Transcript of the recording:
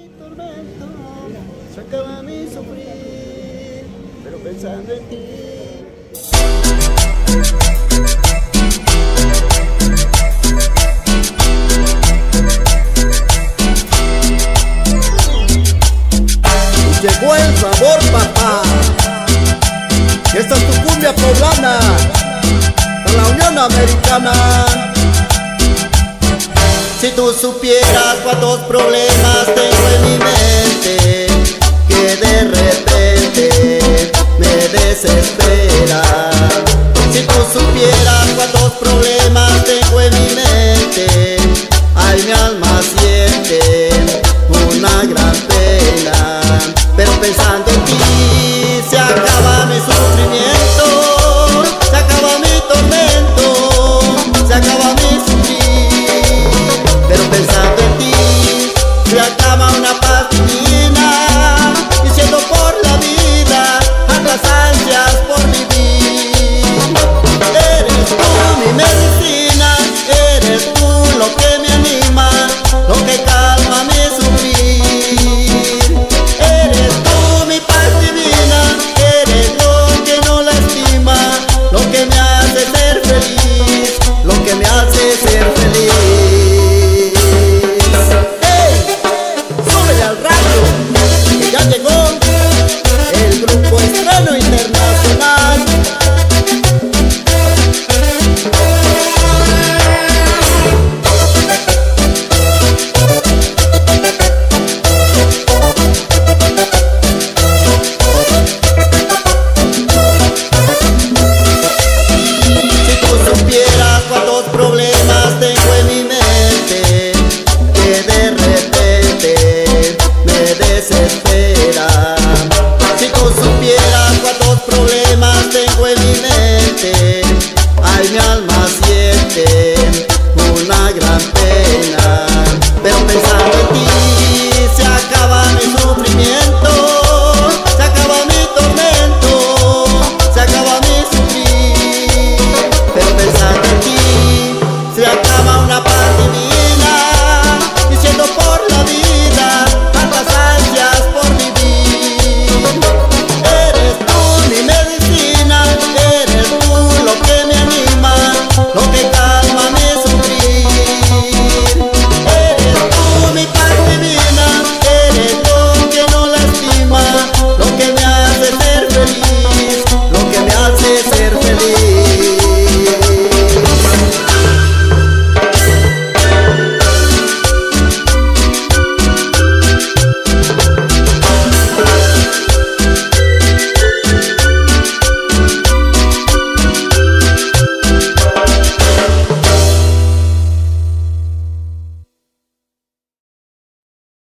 Mi tormento, se acaba mi sufrir, pero pensando en ti. Llegó el sabor, papá. Y esta es tu cumbia poblana, la Unión Americana. Si tú supieras cuántos problemas tengo en mi mente, que de repente me desespera. Si tú supieras cuántos problemas tengo en mi mente, cuántos problemas tengo en mi mente, que de repente me desespera. Si tú supieras cuántos problemas tengo en mi mente, ay mi alma siente una gran pena.